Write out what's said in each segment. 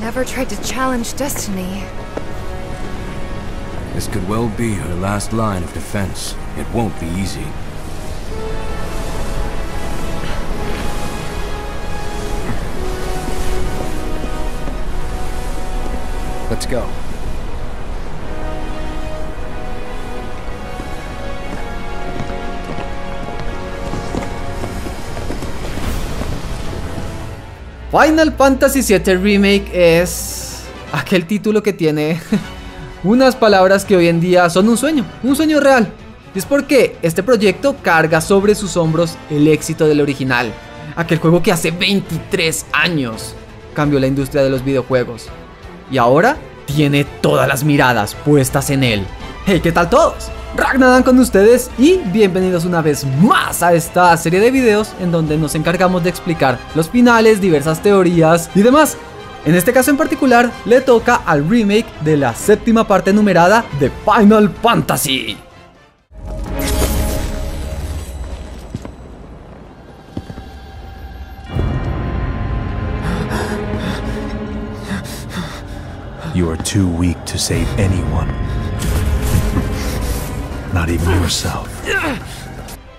Never tried to challenge destiny. This could well be her last line of defense. It won't be easy. Let's go. Final Fantasy VII Remake es aquel título que tiene unas palabras que hoy en día son un sueño, un sueño real. Y es porque este proyecto carga sobre sus hombros el éxito del original, aquel juego que hace 23 años cambió la industria de los videojuegos. Y ahora tiene todas las miradas puestas en él. Hey, ¿qué tal todos? Ragnadan con ustedes y bienvenidos una vez más a esta serie de videos en donde nos encargamos de explicar los finales, diversas teorías y demás. En este caso en particular le toca al remake de la séptima parte numerada de Final Fantasy. You are too weak to save anyone. Not even yourself.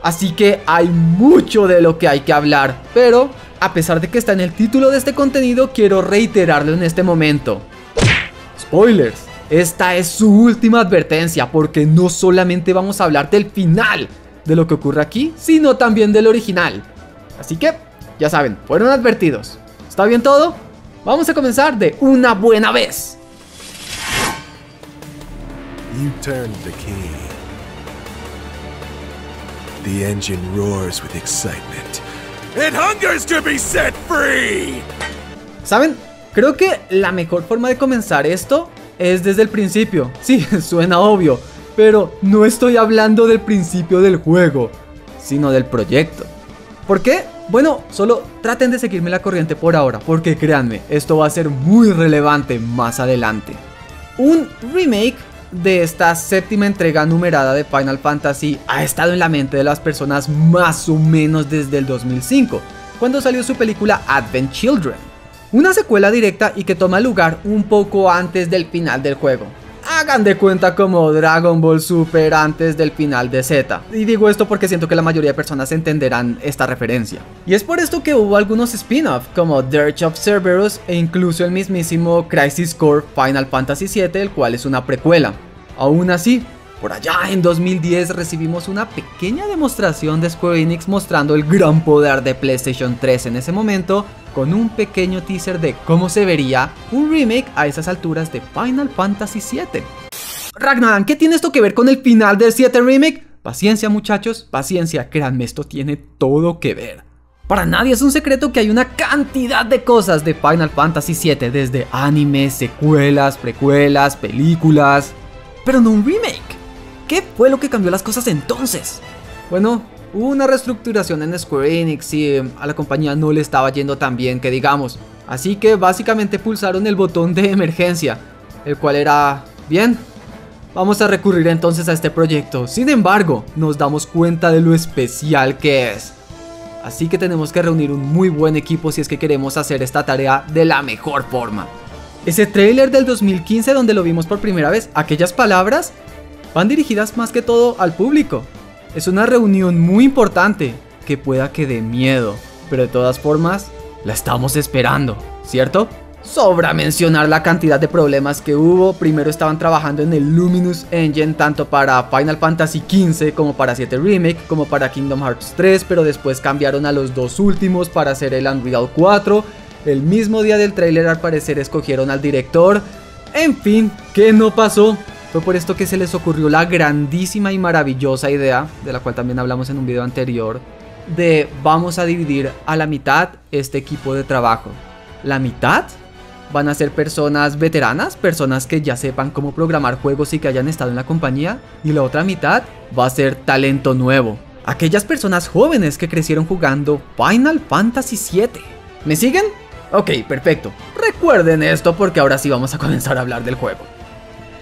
Así que hay mucho de lo que hay que hablar, pero a pesar de que está en el título de este contenido, quiero reiterarlo en este momento. Spoilers. Esta es su última advertencia porque no solamente vamos a hablar del final de lo que ocurre aquí, sino también del original. Así que, ya saben, fueron advertidos. ¿Está bien todo? Vamos a comenzar de una buena vez. You turned the key. The engine roars with excitement. It hungers to be set free! ¿Saben? Creo que la mejor forma de comenzar esto es desde el principio. Sí, suena obvio, pero no estoy hablando del principio del juego, sino del proyecto. ¿Por qué? Bueno, solo traten de seguirme la corriente por ahora, porque créanme, esto va a ser muy relevante más adelante. Un remake de esta séptima entrega numerada de Final Fantasy ha estado en la mente de las personas más o menos desde el 2005, cuando salió su película Advent Children. Una secuela directa y que toma lugar un poco antes del final del juego. Hagan de cuenta como Dragon Ball Super antes del final de Z. Y digo esto porque siento que la mayoría de personas entenderán esta referencia. Y es por esto que hubo algunos spin-off como Dirge of Cerberus e incluso el mismísimo Crisis Core Final Fantasy VII, el cual es una precuela. Aún así, por allá en 2010 recibimos una pequeña demostración de Square Enix mostrando el gran poder de PlayStation 3 en ese momento, con un pequeño teaser de cómo se vería un remake a esas alturas de Final Fantasy VII. Ragnaran, ¿qué tiene esto que ver con el final del 7 remake? Paciencia muchachos, paciencia, créanme, esto tiene todo que ver. Para nadie es un secreto que hay una cantidad de cosas de Final Fantasy VII, desde animes, secuelas, precuelas, películas, pero no un remake. ¿Qué fue lo que cambió las cosas entonces? Bueno, hubo una reestructuración en Square Enix y a la compañía no le estaba yendo tan bien que digamos. Así que básicamente pulsaron el botón de emergencia, el cual era, bien, vamos a recurrir entonces a este proyecto. Sin embargo, nos damos cuenta de lo especial que es. Así que tenemos que reunir un muy buen equipo si es que queremos hacer esta tarea de la mejor forma. Ese trailer del 2015 donde lo vimos por primera vez, aquellas palabras van dirigidas más que todo al público. Es una reunión muy importante que pueda que dé miedo, pero de todas formas la estamos esperando, ¿cierto? Sobra mencionar la cantidad de problemas que hubo. Primero estaban trabajando en el Luminous Engine tanto para Final Fantasy XV como para 7 Remake, como para Kingdom Hearts 3, pero después cambiaron a los dos últimos para hacer el Unreal 4. El mismo día del tráiler al parecer escogieron al director. En fin, ¿qué no pasó? Fue por esto que se les ocurrió la grandísima y maravillosa idea, de la cual también hablamos en un video anterior, de vamos a dividir a la mitad este equipo de trabajo. La mitad van a ser personas veteranas, personas que ya sepan cómo programar juegos y que hayan estado en la compañía, y la otra mitad va a ser talento nuevo. Aquellas personas jóvenes que crecieron jugando Final Fantasy VII. ¿Me siguen? Ok, perfecto. Recuerden esto porque ahora sí vamos a comenzar a hablar del juego.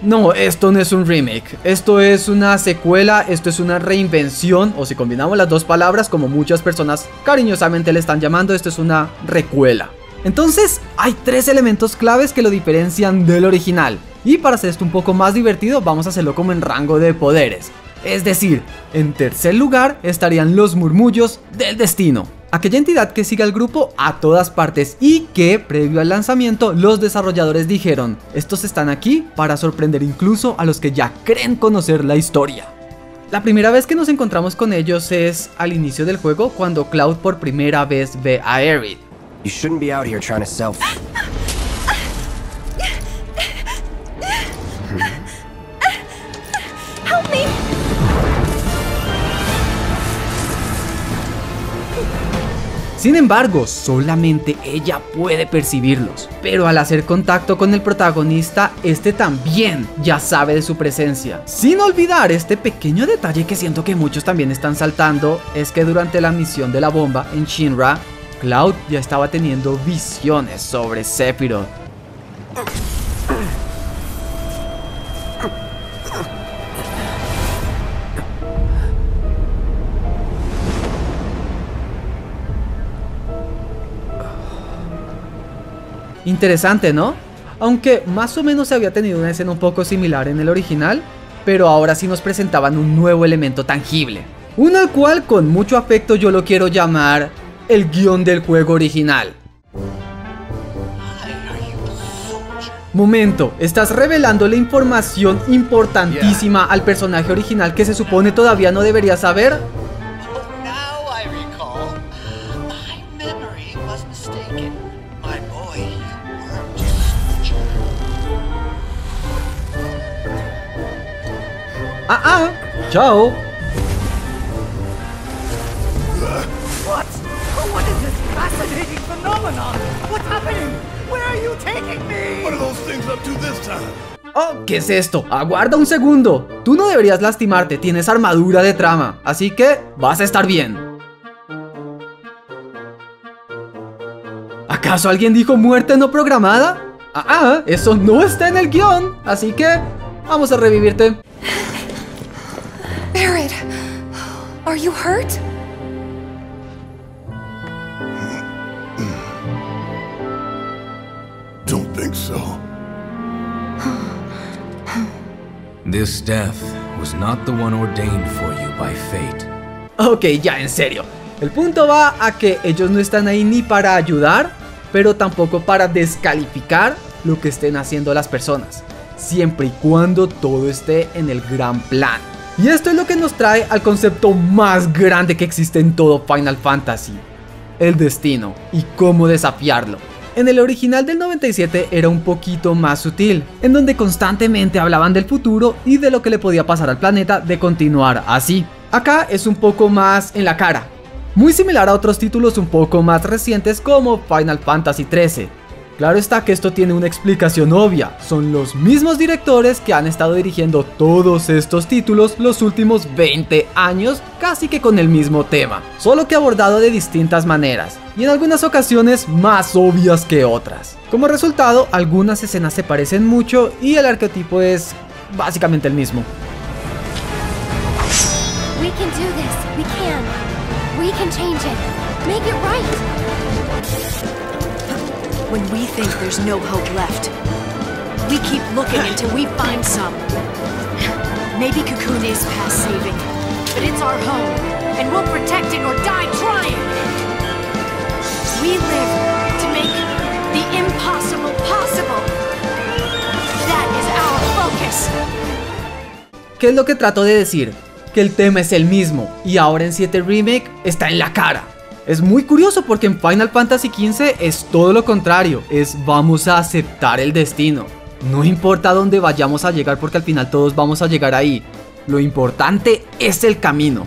No, esto no es un remake, esto es una secuela, esto es una reinvención, o si combinamos las dos palabras como muchas personas cariñosamente le están llamando, esto es una recuela. Entonces, hay tres elementos claves que lo diferencian del original. Y para hacer esto un poco más divertido, vamos a hacerlo como en rango de poderes. Es decir, en tercer lugar estarían los murmullos del destino. Aquella entidad que sigue al grupo a todas partes y que, previo al lanzamiento, los desarrolladores dijeron, estos están aquí para sorprender incluso a los que ya creen conocer la historia. La primera vez que nos encontramos con ellos es al inicio del juego cuando Cloud por primera vez ve a Aerith. You shouldn't be out here trying to self. Sin embargo, solamente ella puede percibirlos. Pero al hacer contacto con el protagonista, este también ya sabe de su presencia. Sin olvidar este pequeño detalle que siento que muchos también están saltando, es que durante la misión de la bomba en Shinra, Cloud ya estaba teniendo visiones sobre Sephiroth. Interesante, ¿no? Aunque más o menos se había tenido una escena un poco similar en el original, pero ahora sí nos presentaban un nuevo elemento tangible. Uno al cual con mucho afecto yo lo quiero llamar el guion del juego original. Momento, estás revelando la información importantísima al personaje original que se supone todavía no debería saber. Ah, ah, chao. What? What is this fascinating phenomenon? What's happening? Where are you taking me? What are those things up to this time? Oh, ¿qué es esto? Aguarda un segundo. Tú no deberías lastimarte, tienes armadura de trama, así que vas a estar bien. ¿Acaso alguien dijo muerte no programada? Ah, ah, eso no está en el guion, así que vamos a revivirte. Barrett, are you hurt? Don't think so. This death was not the one ordained for you by fate. Ok, ya en serio. El punto va a que ellos no están ahí ni para ayudar, pero tampoco para descalificar lo que estén haciendo las personas, siempre y cuando todo esté en el gran plan. Y esto es lo que nos trae al concepto más grande que existe en todo Final Fantasy, el destino y cómo desafiarlo. En el original del 97 era un poquito más sutil, en donde constantemente hablaban del futuro y de lo que le podía pasar al planeta de continuar así. Acá es un poco más en la cara, muy similar a otros títulos un poco más recientes como Final Fantasy XIII. Claro está que esto tiene una explicación obvia, son los mismos directores que han estado dirigiendo todos estos títulos los últimos 20 años casi que con el mismo tema, solo que abordado de distintas maneras, y en algunas ocasiones más obvias que otras. Como resultado, algunas escenas se parecen mucho y el arquetipo es básicamente el mismo. We can do this. We can. We can change it. Make it right. When we think there's no hope left, we keep looking until we find some. Maybe Cocoon is past saving, but it's our home, and we'll protect it or die trying. We live to make the impossible possible. That is our focus. ¿Qué es lo que trato de decir? Que el tema es el mismo y ahora en 7 Remake está en la cara. Es muy curioso porque en Final Fantasy XV es todo lo contrario, es vamos a aceptar el destino. No importa dónde vayamos a llegar porque al final todos vamos a llegar ahí. Lo importante es el camino.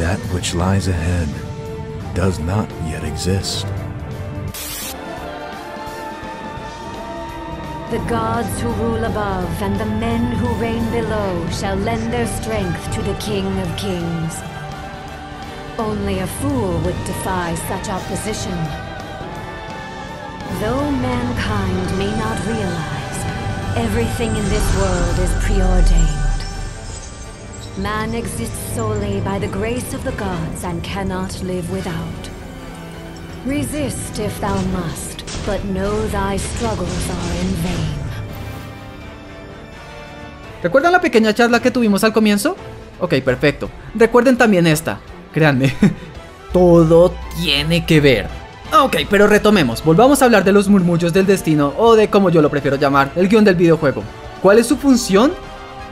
That which lies ahead does not yet exist. The gods who rule above and the men who reign below shall lend their strength to the King of Kings. Only a fool would defy such opposition. Though mankind may not realize, everything in this world is preordained. Man exists solely by the grace of the gods and cannot live without. Resist if thou must, But know thy struggles are in vain. ¿Recuerdan la pequeña charla que tuvimos al comienzo? Ok, perfecto. Recuerden también esta. Créanme, todo tiene que ver. Ok, pero retomemos. Volvamos a hablar de los murmullos del destino o de como yo lo prefiero llamar, el guion del videojuego. ¿Cuál es su función?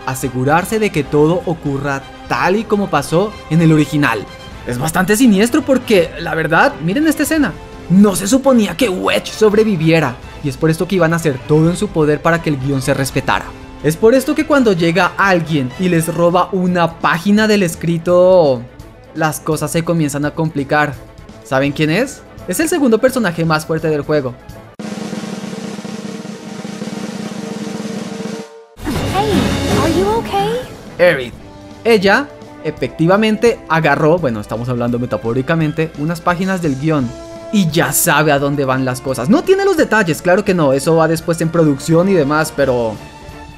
Asegurarse de que todo ocurra tal y como pasó en el original. Es bastante siniestro porque, la verdad, miren esta escena. No se suponía que Wedge sobreviviera, y es por esto que iban a hacer todo en su poder para que el guion se respetara. Es por esto que cuando llega alguien y les roba una página del escrito, las cosas se comienzan a complicar. ¿Saben quién es? Es el segundo personaje más fuerte del juego. Hey, are you okay? Aerith. Ella, efectivamente, agarró, bueno, estamos hablando metafóricamente, unas páginas del guion. Y ya sabe a dónde van las cosas. No tiene los detalles, claro que no, eso va después en producción y demás, pero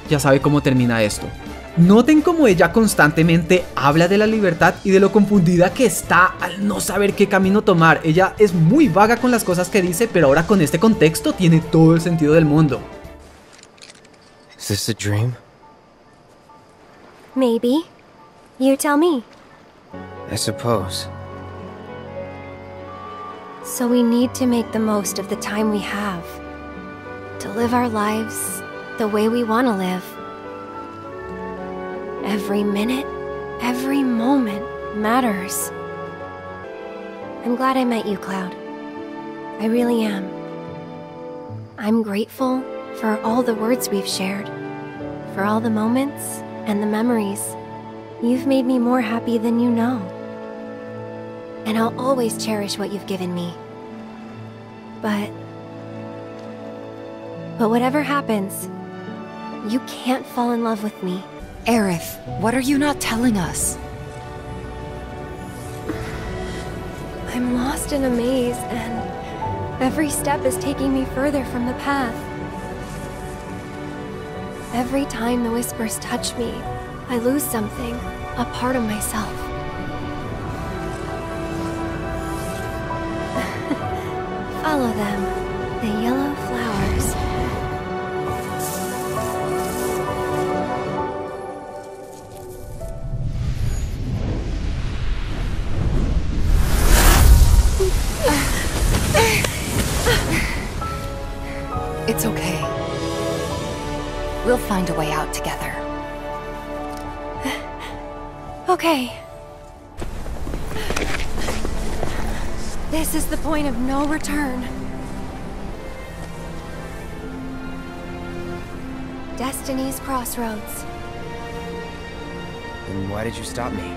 ya sabe cómo termina esto. Noten cómo ella constantemente habla de la libertad y de lo confundida que está al no saber qué camino tomar. Ella es muy vaga con las cosas que dice, pero ahora con este contexto tiene todo el sentido del mundo. Is this a dream? Maybe. You tell me. I suppose. So we need to make the most of the time we have. To live our lives the way we want to live. Every minute, every moment matters. I'm glad I met you, Cloud. I really am. I'm grateful for all the words we've shared, for all the moments and the memories. You've made me more happy than you know. And I'll always cherish what you've given me. But. But whatever happens, you can't fall in love with me. Aerith, what are you not telling us? I'm lost in a maze, and every step is taking me further from the path. Every time the whispers touch me, I lose something, a part of myself. Follow them, Okay. This is the point of no return. Destiny's Crossroads. Then why did you stop me?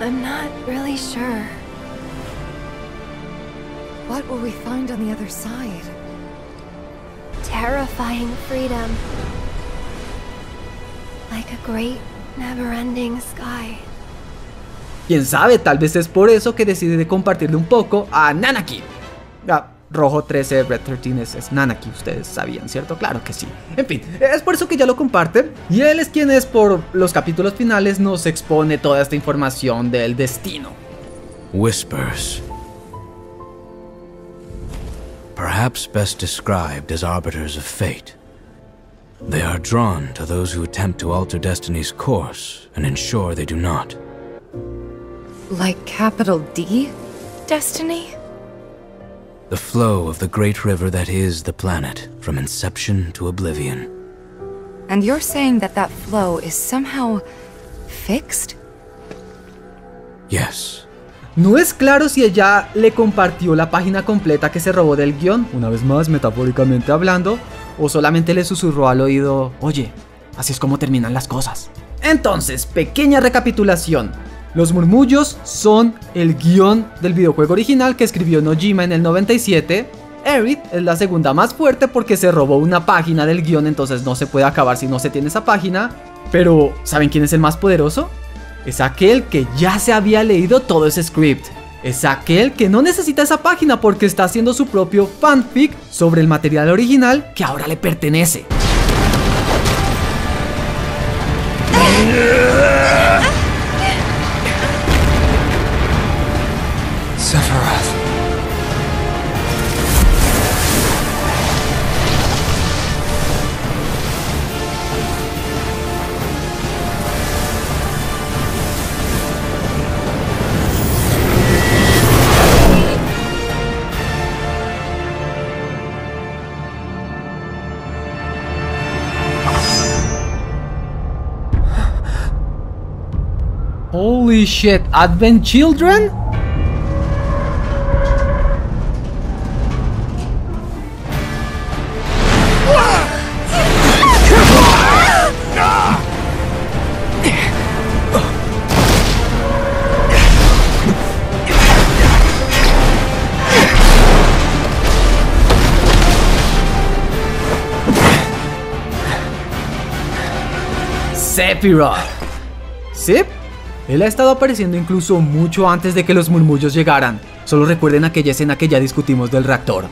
I'm not really sure. What will we find on the other side? Terrifying freedom. Like a great, never-ending sky. Quién sabe, tal vez es por eso que decidí compartirle un poco a Nanaki. Ah, Rojo 13, Red 13 es, es Nanaki, ustedes sabían, ¿cierto? Claro que sí. En fin, es por eso que ya lo comparte. Y él es quien es por los capítulos finales nos expone toda esta información del destino. Whispers. Perhaps best described as arbiters of fate. They are drawn to those who attempt to alter destiny's course and ensure they do not. Like capital D? Destiny? The flow of the great river that is the planet, from inception to oblivion. And you're saying that that flow is somehow fixed? Yes. No es claro si ella le compartió la página completa que se robó del guión, una vez más metafóricamente hablando, o solamente le susurró al oído, oye, así es como terminan las cosas. Entonces, pequeña recapitulación. Los murmullos son el guion del videojuego original que escribió Nojima en el 97. Aerith es la segunda más fuerte porque se robó una página del guion, entonces no se puede acabar si no se tiene esa página. Pero, ¿saben quién es el más poderoso? Es aquel que ya se había leído todo ese script. Es aquel que no necesita esa página porque está haciendo su propio fanfic sobre el material original que ahora le pertenece. Sephiroth. Holy shit, Advent Children? Sephiroth. ¿Sí? Él ha estado apareciendo incluso mucho antes de que los murmullos llegaran. Solo recuerden aquella escena que ya discutimos del reactor.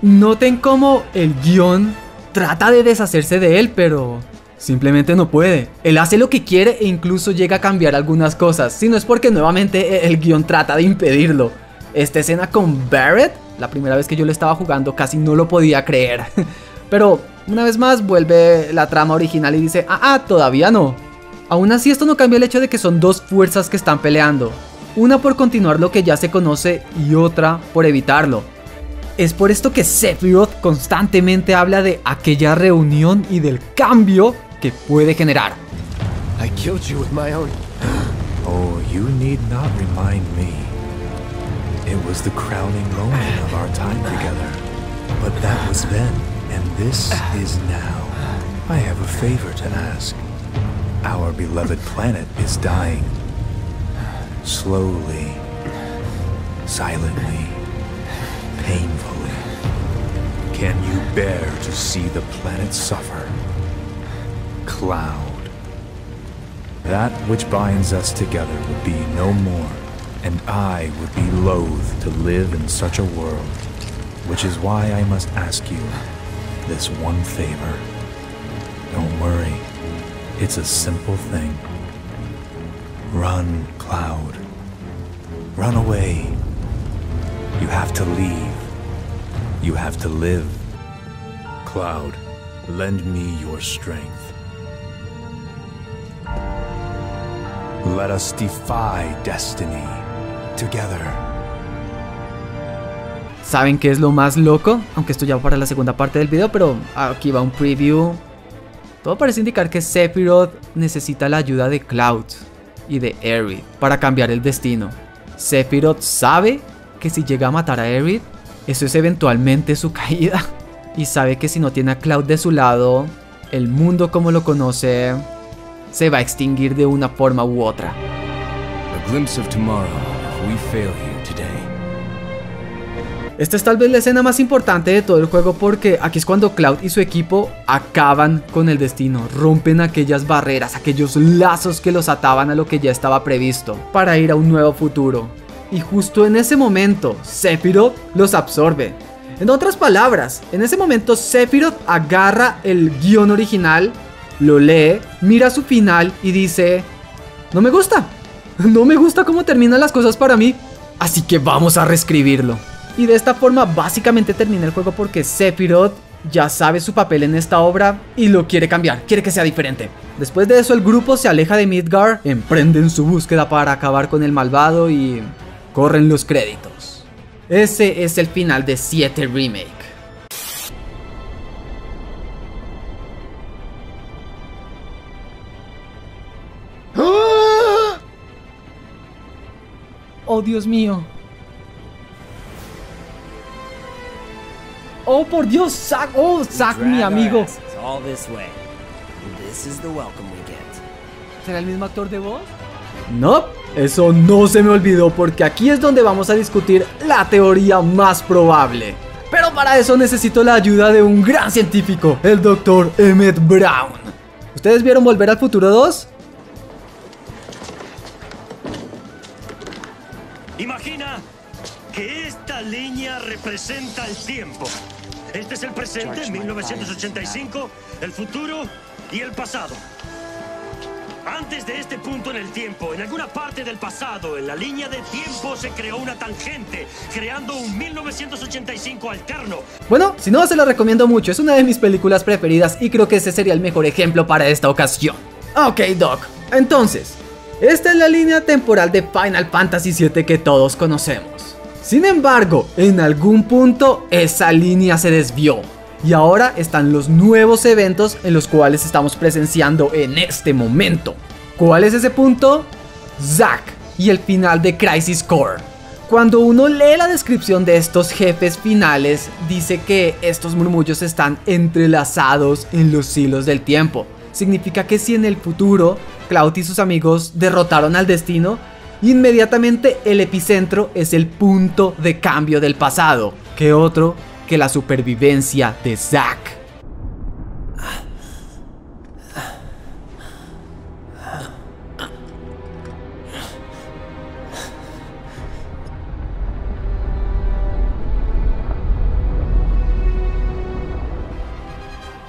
Noten cómo el guion trata de deshacerse de él, pero simplemente no puede. Él hace lo que quiere e incluso llega a cambiar algunas cosas, si no es porque nuevamente el guion trata de impedirlo. Esta escena con Barrett, la primera vez que yo lo estaba jugando, casi no lo podía creer. Pero una vez más vuelve la trama original y dice, ah, ah, todavía no. Aún así esto no cambia el hecho de que son dos fuerzas que están peleando. Una por continuar lo que ya se conoce y otra por evitarlo. Es por esto que Sephiroth constantemente habla de aquella reunión y del cambio que puede generar. I killed you with my own. Oh, you need not remind me. It was the crowning moment of our time together. But that was then, and this is now. I have a favor to ask. Our beloved planet is dying. Slowly, silently, painfully. Can you bear to see the planet suffer? Cloud. That which binds us together would be no more, and I would be loath to live in such a world. Which is why I must ask you this one favor. Don't worry, it's a simple thing. Run, Cloud. Run away. You have to leave. You have to live. Cloud, lend me your strength. Let us defy destiny together. ¿Saben qué es lo más loco? Aunque esto ya va para la segunda parte del video, pero aquí va un preview. Todo parece indicar que Sephiroth necesita la ayuda de Cloud y de Aerith para cambiar el destino. Sephiroth sabe que si llega a matar a Aerith, eso es eventualmente su caída. Y sabe que si no tiene a Cloud de su lado, el mundo como lo conoce se va a extinguir de una forma u otra. A glimpse of tomorrow if we fail here today. Esta es tal vez la escena más importante de todo el juego porque aquí es cuando Cloud y su equipo acaban con el destino, rompen aquellas barreras, aquellos lazos que los ataban a lo que ya estaba previsto para ir a un nuevo futuro. Y justo en ese momento, Sephiroth los absorbe. En otras palabras, en ese momento Sephiroth agarra el guion original, lo lee, mira su final y dice, no me gusta, no me gusta cómo terminan las cosas para mí, así que vamos a reescribirlo. Y de esta forma básicamente termina el juego porque Sephiroth ya sabe su papel en esta obra y lo quiere cambiar, quiere que sea diferente. Después de eso el grupo se aleja de Midgar, emprenden su búsqueda para acabar con el malvado y corren los créditos. Ese es el final de 7 Remake. Oh Dios mío. Oh por Dios, Zack, oh Zack, mi amigo. All this way. This is the welcome we get. ¿Será el mismo actor de voz? No, eso no se me olvidó porque aquí es donde vamos a discutir la teoría más probable. Pero para eso necesito la ayuda de un gran científico, el Dr. Emmett Brown. ¿Ustedes vieron Volver al Futuro 2? Imagina que línea representa el tiempo. Este es el presente, 1985, el futuro y el pasado. Antes de este punto en el tiempo, en alguna parte del pasado, en la línea de tiempo se creó una tangente, creando un 1985 alterno. Bueno, si no, se lo recomiendo mucho, es una de mis películas preferidas y creo que ese sería el mejor ejemplo para esta ocasión. Ok, Doc, entonces, esta es la línea temporal de Final Fantasy VII que todos conocemos. Sin embargo, en algún punto esa línea se desvió. Y ahora están los nuevos eventos en los cuales estamos presenciando en este momento. ¿Cuál es ese punto? Zack y el final de Crisis Core. Cuando uno lee la descripción de estos jefes finales, dice que estos murmullos están entrelazados en los hilos del tiempo. Significa que si en el futuro Cloud y sus amigos derrotaron al destino, inmediatamente el epicentro es el punto de cambio del pasado, que otro que la supervivencia de Zack.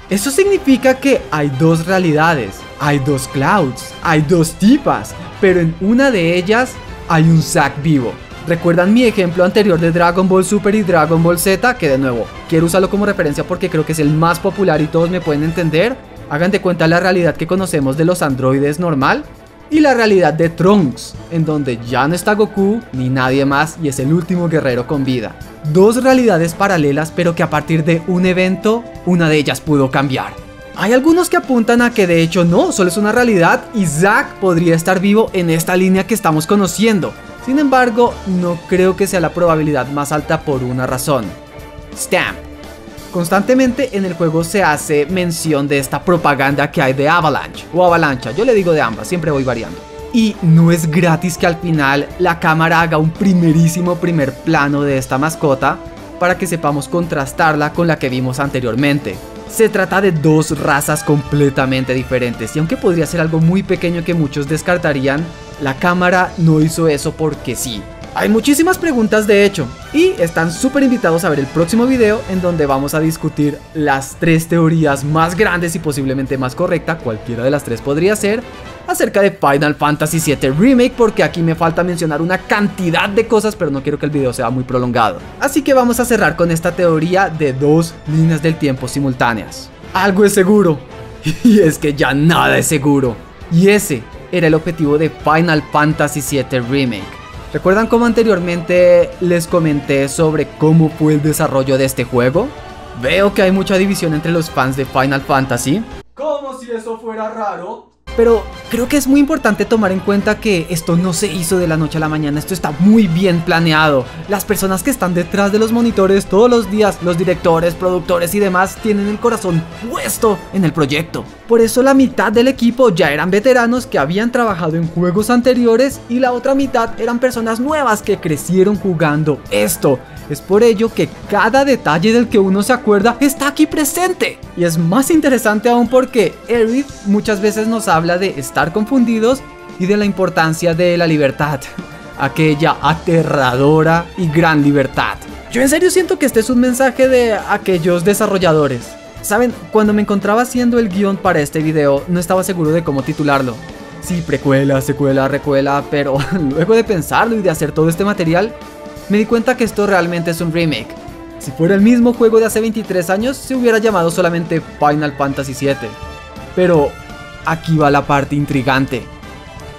Eso significa que hay dos realidades, hay dos clouds, hay dos tipas, pero en una de ellas hay un Zack vivo. ¿Recuerdan mi ejemplo anterior de Dragon Ball Super y Dragon Ball Z? Que de nuevo, quiero usarlo como referencia porque creo que es el más popular y todos me pueden entender. Hagan de cuenta la realidad que conocemos de los androides normal y la realidad de Trunks, en donde ya no está Goku ni nadie más y es el último guerrero con vida. Dos realidades paralelas pero que a partir de un evento, una de ellas pudo cambiar. Hay algunos que apuntan a que de hecho no, solo es una realidad y Zack podría estar vivo en esta línea que estamos conociendo. Sin embargo, no creo que sea la probabilidad más alta por una razón. Stamp. Constantemente en el juego se hace mención de esta propaganda que hay de Avalanche o Avalancha, yo le digo de ambas, siempre voy variando. Y no es gratis que al final la cámara haga un primerísimo primer plano de esta mascota para que sepamos contrastarla con la que vimos anteriormente. Se trata de dos razas completamente diferentes y aunque podría ser algo muy pequeño que muchos descartarían, la cámara no hizo eso porque sí. Hay muchísimas preguntas de hecho y están súper invitados a ver el próximo video en donde vamos a discutir las tres teorías más grandes y posiblemente más correcta, cualquiera de las tres podría ser, acerca de Final Fantasy VII Remake porque aquí me falta mencionar una cantidad de cosas pero no quiero que el video sea muy prolongado. Así que vamos a cerrar con esta teoría de dos líneas del tiempo simultáneas. Algo es seguro y es que ya nada es seguro. Y ese era el objetivo de Final Fantasy VII Remake. ¿Recuerdan cómo anteriormente les comenté sobre cómo fue el desarrollo de este juego? Veo que hay mucha división entre los fans de Final Fantasy. Como si eso fuera raro. Pero creo que es muy importante tomar en cuenta que esto no se hizo de la noche a la mañana, esto está muy bien planeado. Las personas que están detrás de los monitores todos los días, los directores, productores y demás, tienen el corazón puesto en el proyecto. Por eso la mitad del equipo ya eran veteranos que habían trabajado en juegos anteriores y la otra mitad eran personas nuevas que crecieron jugando esto. Es por ello que cada detalle del que uno se acuerda está aquí presente. Y es más interesante aún porque Eric muchas veces nos habla de estar confundidos y de la importancia de la libertad. Aquella aterradora y gran libertad. Yo en serio siento que este es un mensaje de aquellos desarrolladores. Saben, cuando me encontraba haciendo el guion para este video, no estaba seguro de cómo titularlo. Sí, precuela, secuela, recuela, pero luego de pensarlo y de hacer todo este material, me di cuenta que esto realmente es un remake. Si fuera el mismo juego de hace 23 años, se hubiera llamado solamente Final Fantasy VII. Pero aquí va la parte intrigante.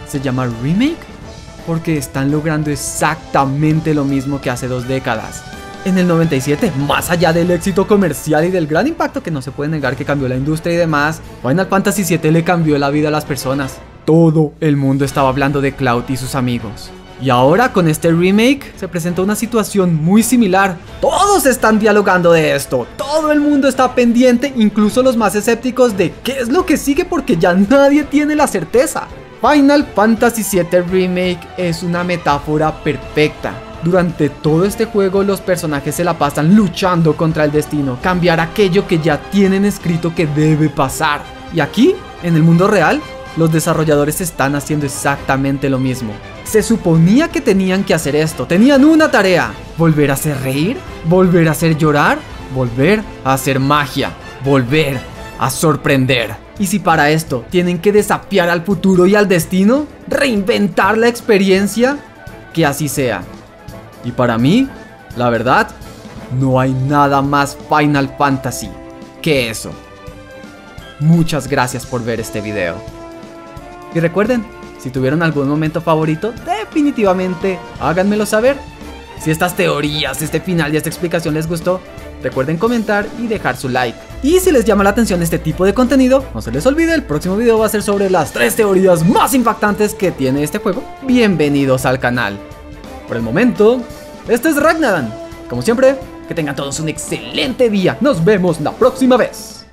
¿Se llama remake? Porque están logrando exactamente lo mismo que hace dos décadas. En el 97, más allá del éxito comercial y del gran impacto que no se puede negar que cambió la industria y demás, Final Fantasy VII le cambió la vida a las personas. Todo el mundo estaba hablando de Cloud y sus amigos. Y ahora con este remake se presenta una situación muy similar. Todos están dialogando de esto. Todo el mundo está pendiente, incluso los más escépticos, de qué es lo que sigue porque ya nadie tiene la certeza. Final Fantasy VII Remake es una metáfora perfecta. Durante todo este juego los personajes se la pasan luchando contra el destino, cambiar aquello que ya tienen escrito que debe pasar. Y aquí, en el mundo real, los desarrolladores están haciendo exactamente lo mismo. Se suponía que tenían que hacer esto, tenían una tarea, volver a hacer reír, volver a hacer llorar, volver a hacer magia, volver a sorprender. Y si para esto tienen que desafiar al futuro y al destino, reinventar la experiencia, que así sea. Y para mí, la verdad, no hay nada más Final Fantasy que eso. Muchas gracias por ver este video. Y recuerden, si tuvieron algún momento favorito, definitivamente háganmelo saber. Si estas teorías, este final y esta explicación les gustó, Recuerden comentar y dejar su like. Y si les llama la atención este tipo de contenido, no se les olvide, el próximo video va a ser sobre las tres teorías más impactantes que tiene este juego. Bienvenidos al canal. Por el momento, este es Ragnadan. Como siempre, que tengan todos un excelente día. Nos vemos la próxima vez.